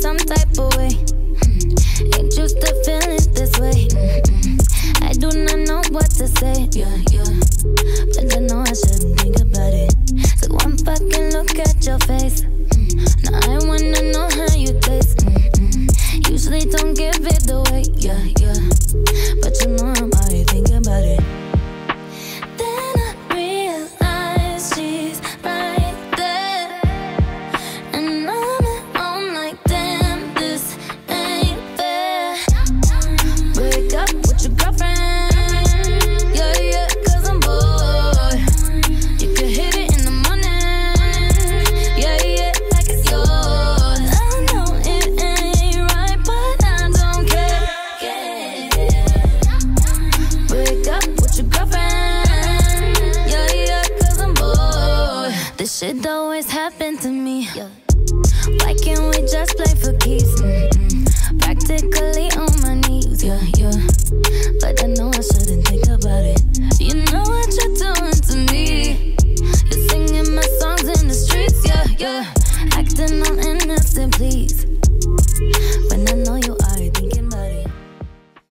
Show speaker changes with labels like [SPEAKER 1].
[SPEAKER 1] some type of way. Mm-hmm. Ain't used to feeling this way. Mm-hmm. I do not know what to say. Yeah, yeah. But then This shit always happen to me. Why can't we just play for keeps? Practically on my knees, yeah, yeah. But I know I shouldn't think about it. You know what you're doing to me. You're singing my songs in the streets, yeah, yeah. Acting on innocent, please.